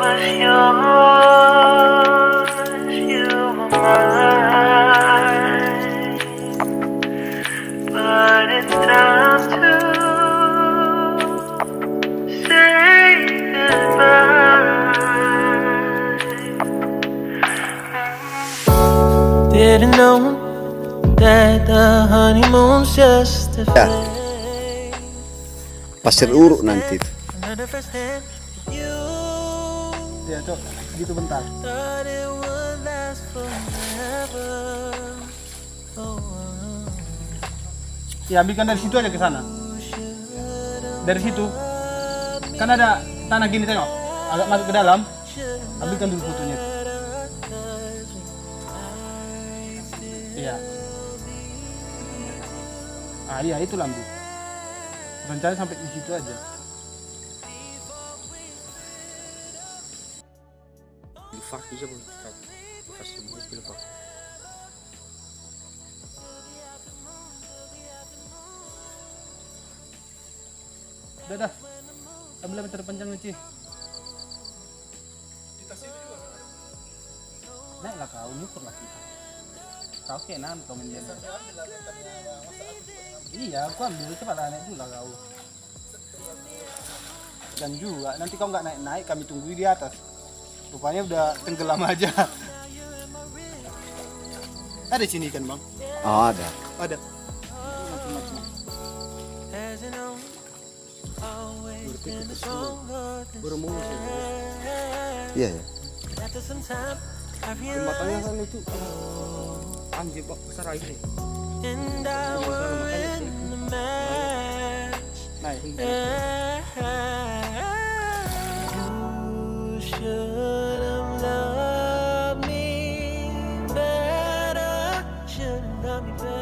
was yours, you were mine. But it's time to say goodbye. Didn't know that the honeymoon's just a Ya. phase. pasir uruk nanti Ya, Cok. Gitu bentar. forever. Oh, Ya, ambilkan dari situ aja ke sana. Dari situ. Kan ada tanah gini tengok. Agak masuk ke dalam. Ambilkan dulu fotonya. Iya. Ah, iya itu lambu. Rencana sampai di situ aja. Fark aja bang. Fark semua itu pak. Udah dah. Ambil meter panjang nanti. Naik lah kau, nyukur lah kita. Kau kayak nan kau menjadi. Iya, aku ambil cepat lah naik dulu lah kau. Dan juga nanti kau nggak naik naik, kami tunggu di atas. Rupanya udah tenggelam aja. Ada di sini kan bang? Oh, ada. Ada. Baru mau sih. Iya ya. realized kan itu anjir pak besar aja. were in the match. Naik. You should happy birthday.